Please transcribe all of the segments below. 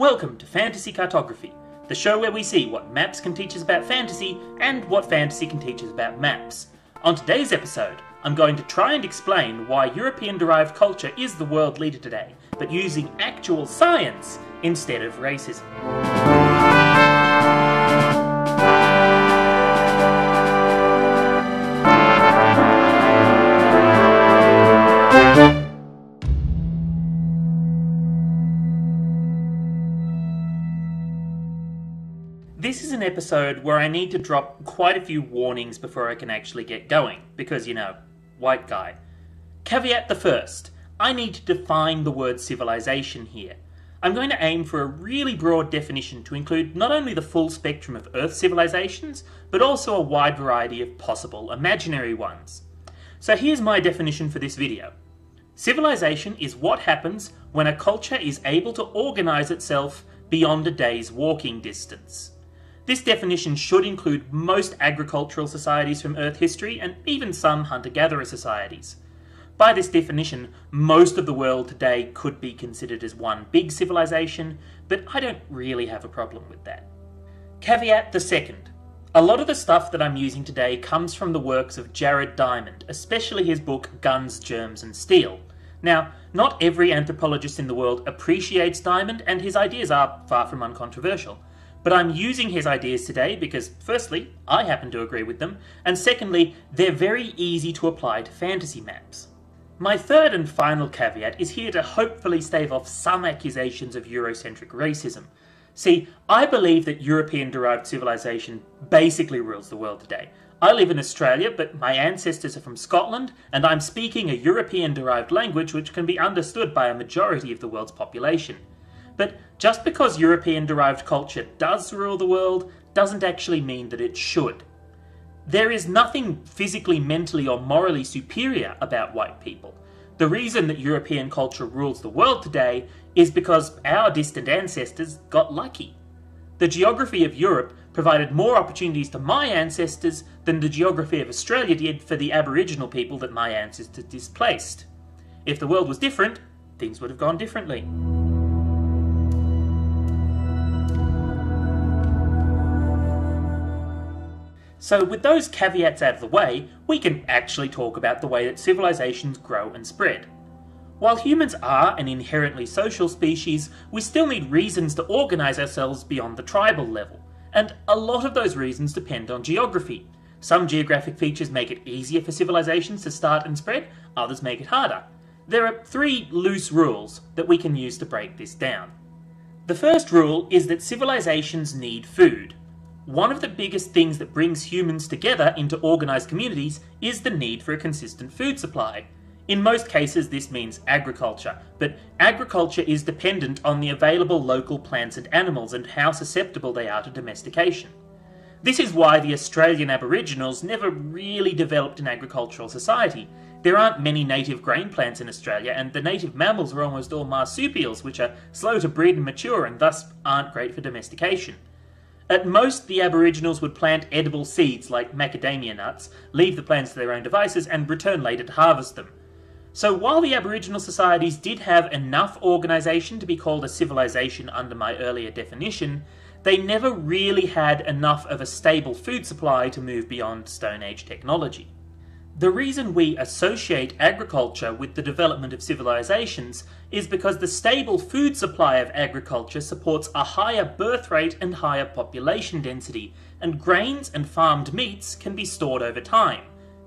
Welcome to Fantasy Cartography, the show where we see what maps can teach us about fantasy and what fantasy can teach us about maps. On today's episode, I'm going to try and explain why European derived culture is the world leader today, but using actual science instead of racism. This is an episode where I need to drop quite a few warnings before I can actually get going, because, you know, white guy. Caveat the first I need to define the word civilization here. I'm going to aim for a really broad definition to include not only the full spectrum of Earth civilizations, but also a wide variety of possible imaginary ones. So here's my definition for this video. Civilization is what happens when a culture is able to organize itself beyond a day's walking distance. This definition should include most agricultural societies from Earth history and even some hunter gatherer societies. By this definition, most of the world today could be considered as one big civilization, but I don't really have a problem with that. Caveat the second. A lot of the stuff that I'm using today comes from the works of Jared Diamond, especially his book Guns, Germs and Steel. Now, not every anthropologist in the world appreciates Diamond, and his ideas are far from uncontroversial. But I'm using his ideas today because, firstly, I happen to agree with them, and secondly, they're very easy to apply to fantasy maps. My third and final caveat is here to hopefully stave off some accusations of Eurocentric racism. See, I believe that European derived civilization basically rules the world today. I live in Australia, but my ancestors are from Scotland, and I'm speaking a European derived language which can be understood by a majority of the world's population. But just because European derived culture does rule the world doesn't actually mean that it should. There is nothing physically, mentally, or morally superior about white people. The reason that European culture rules the world today is because our distant ancestors got lucky. The geography of Europe provided more opportunities to my ancestors than the geography of Australia did for the Aboriginal people that my ancestors displaced. If the world was different, things would have gone differently. So, with those caveats out of the way, we can actually talk about the way that civilizations grow and spread. While humans are an inherently social species, we still need reasons to organise ourselves beyond the tribal level, and a lot of those reasons depend on geography. Some geographic features make it easier for civilizations to start and spread, others make it harder. There are three loose rules that we can use to break this down. The first rule is that civilizations need food. One of the biggest things that brings humans together into organised communities is the need for a consistent food supply. In most cases, this means agriculture, but agriculture is dependent on the available local plants and animals and how susceptible they are to domestication. This is why the Australian Aboriginals never really developed an agricultural society. There aren't many native grain plants in Australia, and the native mammals are almost all marsupials, which are slow to breed and mature and thus aren't great for domestication. At most, the Aboriginals would plant edible seeds like macadamia nuts, leave the plants to their own devices, and return later to harvest them. So while the Aboriginal societies did have enough organisation to be called a civilization under my earlier definition, they never really had enough of a stable food supply to move beyond Stone Age technology. The reason we associate agriculture with the development of civilizations is because the stable food supply of agriculture supports a higher birth rate and higher population density, and grains and farmed meats can be stored over time.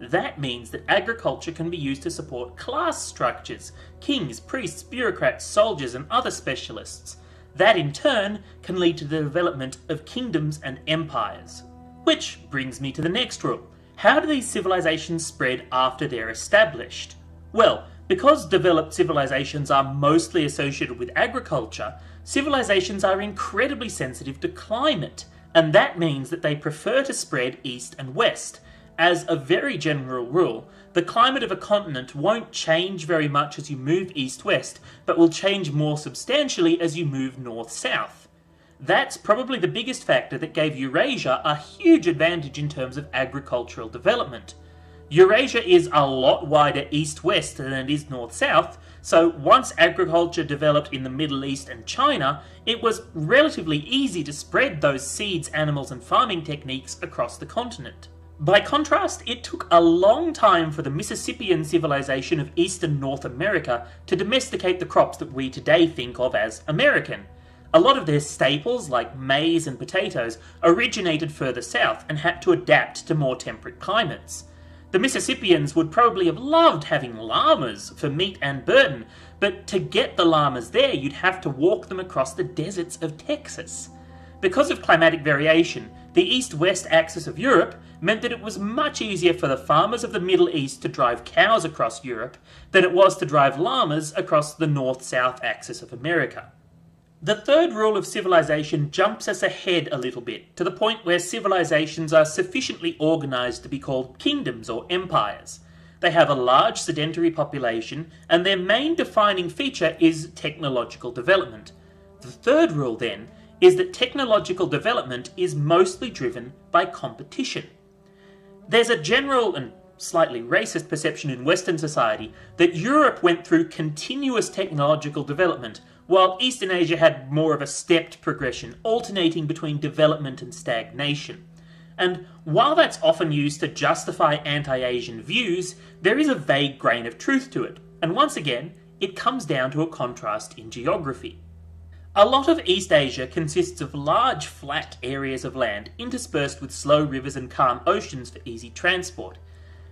That means that agriculture can be used to support class structures kings, priests, bureaucrats, soldiers, and other specialists. That in turn can lead to the development of kingdoms and empires. Which brings me to the next rule how do these civilizations spread after they're established? Well, because developed civilizations are mostly associated with agriculture, civilizations are incredibly sensitive to climate, and that means that they prefer to spread east and west. As a very general rule, the climate of a continent won't change very much as you move east west, but will change more substantially as you move north south. That's probably the biggest factor that gave Eurasia a huge advantage in terms of agricultural development. Eurasia is a lot wider east west than it is north south, So once agriculture developed in the Middle East and China, it was relatively easy to spread those seeds, animals, and farming techniques across the continent. By contrast, it took a long time for the Mississippian civilization of eastern North America to domesticate the crops that we today think of as American. A lot of their staples, like maize and potatoes, originated further south and had to adapt to more temperate climates. The Mississippians would probably have loved having llamas for meat and burden, but to get the llamas there, you'd have to walk them across the deserts of Texas. Because of climatic variation, the east west axis of Europe meant that it was much easier for the farmers of the Middle East to drive cows across Europe than it was to drive llamas across the north south axis of America. The third rule of civilization jumps us ahead a little bit, to the point where civilizations are sufficiently organized to be called kingdoms or empires. They have a large sedentary population, and their main defining feature is technological development. The third rule, then, is that technological development is mostly driven by competition. There's a general and slightly racist perception in Western society that Europe went through continuous technological development while Eastern Asia had more of a stepped progression, alternating between development and stagnation. And while that's often used to justify anti Asian views, there is a vague grain of truth to it, and once again, it comes down to a contrast in geography. A lot of East Asia consists of large flat areas of land interspersed with slow rivers and calm oceans for easy transport.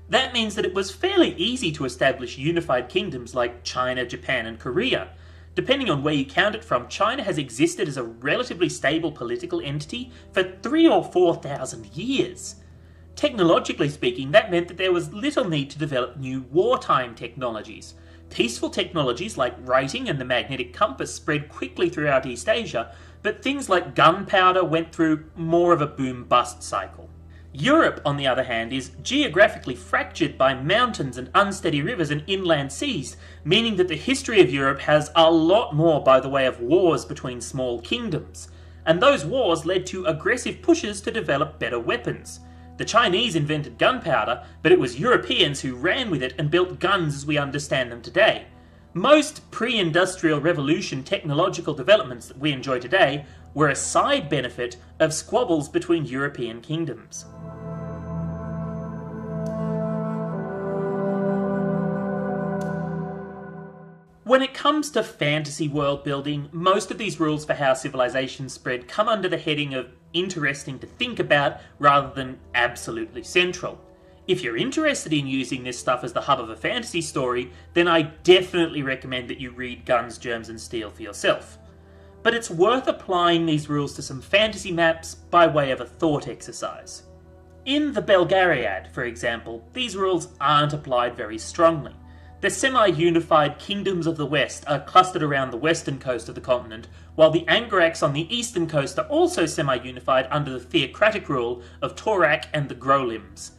That means that it was fairly easy to establish unified kingdoms like China, Japan, and Korea, Depending on where you count it from, China has existed as a relatively stable political entity for three or four thousand years. Technologically speaking, that meant that there was little need to develop new wartime technologies. Peaceful technologies like writing and the magnetic compass spread quickly throughout East Asia, but things like gunpowder went through more of a boom bust cycle. Europe, on the other hand, is geographically fractured by mountains and unsteady rivers and inland seas, meaning that the history of Europe has a lot more by the way of wars between small kingdoms. And those wars led to aggressive pushes to develop better weapons. The Chinese invented gunpowder, but it was Europeans who ran with it and built guns as we understand them today. Most pre industrial revolution technological developments that we enjoy today were a side benefit of squabbles between European kingdoms. When it comes to fantasy world building, most of these rules for how civilizations spread come under the heading of interesting to think about rather than absolutely central. If you're interested in using this stuff as the hub of a fantasy story, then I definitely recommend that you read Guns, Germs and Steel for yourself. But it's worth applying these rules to some fantasy maps by way of a thought exercise. In the Belgariad, for example, these rules aren't applied very strongly. The semi unified kingdoms of the West are clustered around the western coast of the continent, while the Angaraks on the eastern coast are also semi unified under the theocratic rule of Torak and the Grolims.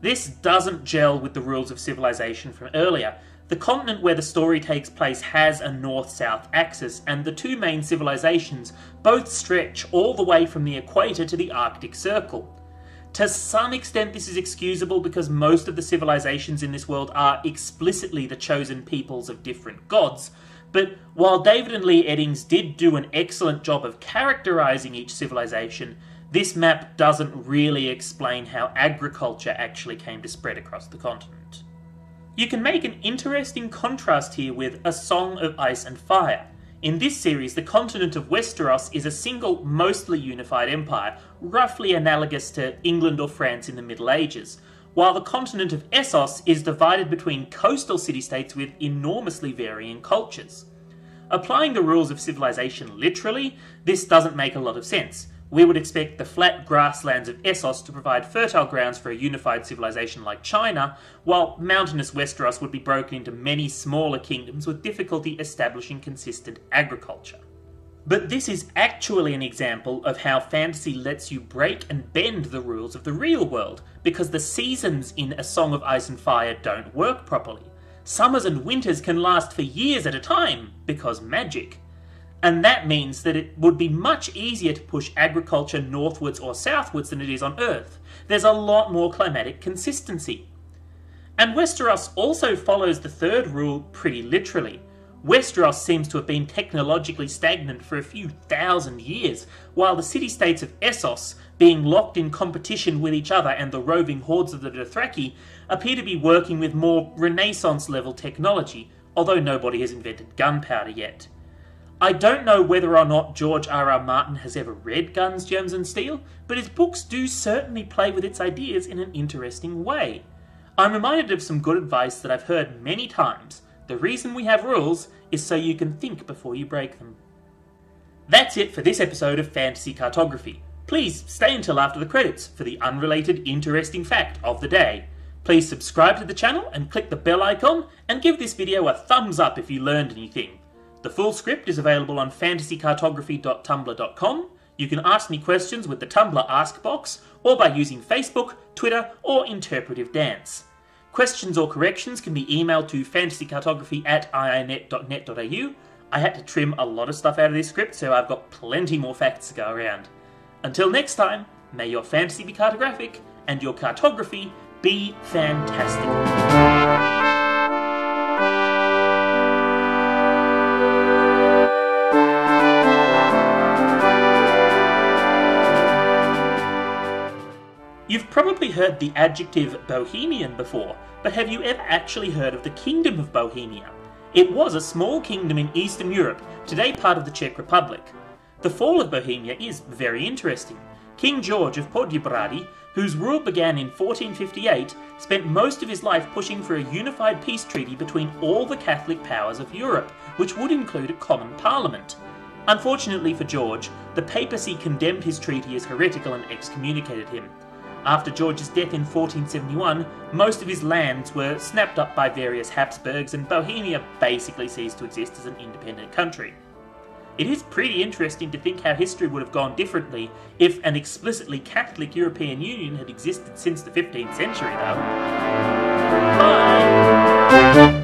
This doesn't gel with the rules of civilization from earlier. The continent where the story takes place has a north south axis, and the two main civilizations both stretch all the way from the equator to the Arctic Circle. To some extent, this is excusable because most of the civilizations in this world are explicitly the chosen peoples of different gods. But while David and Leigh Eddings did do an excellent job of characterizing each civilization, this map doesn't really explain how agriculture actually came to spread across the continent. You can make an interesting contrast here with A Song of Ice and Fire. In this series, the continent of Westeros is a single, mostly unified empire, roughly analogous to England or France in the Middle Ages, while the continent of Essos is divided between coastal city states with enormously varying cultures. Applying the rules of civilization literally, this doesn't make a lot of sense, we would expect the flat grasslands of Essos to provide fertile grounds for a unified civilization like China, while mountainous Westeros would be broken into many smaller kingdoms with difficulty establishing consistent agriculture. But this is actually an example of how fantasy lets you break and bend the rules of the real world, because the seasons in A Song of Ice and Fire don't work properly. Summers and winters can last for years at a time, because magic. And that means that it would be much easier to push agriculture northwards or southwards than it is on Earth. There's a lot more climatic consistency. And Westeros also follows the third rule pretty literally. Westeros seems to have been technologically stagnant for a few thousand years, while the city states of Essos, being locked in competition with each other and the roving hordes of the Dothraki, appear to be working with more Renaissance level technology, although nobody has invented gunpowder yet. I don't know whether or not George R. R. Martin has ever read Guns, Germs and Steel, but his books do certainly play with its ideas in an interesting way. I'm reminded of some good advice that I've heard many times. The reason we have rules is so you can think before you break them. That's it for this episode of Fantasy Cartography. Please stay until after the credits for the unrelated interesting fact of the day. Please subscribe to the channel and click the bell icon and give this video a thumbs up if you learned anything. The full script is available on fantasycartography.tumblr.com. You can ask me questions with the Tumblr Ask box, or by using Facebook, Twitter, or Interpretive Dance. Questions or corrections can be emailed to fantasycartography at iinet.net.au. I had to trim a lot of stuff out of this script, so I've got plenty more facts to go around. Until next time, may your fantasy be cartographic and your cartography be fantastic. Heard the adjective Bohemian before, but have you ever actually heard of the Kingdom of Bohemia? It was a small kingdom in Eastern Europe, today part of the Czech Republic. The fall of Bohemia is very interesting. King George of Poděbrady, whose rule began in 1458, spent most of his life pushing for a unified peace treaty between all the Catholic powers of Europe, which would include a common parliament. Unfortunately for George, the papacy condemned his treaty as heretical and excommunicated him. After George's death in 1471, most of his lands were snapped up by various Habsburgs, and Bohemia basically ceased to exist as an independent country. It is pretty interesting to think how history would have gone differently if an explicitly Catholic European Union had existed since the 15th century, though. But